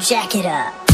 Jack it up.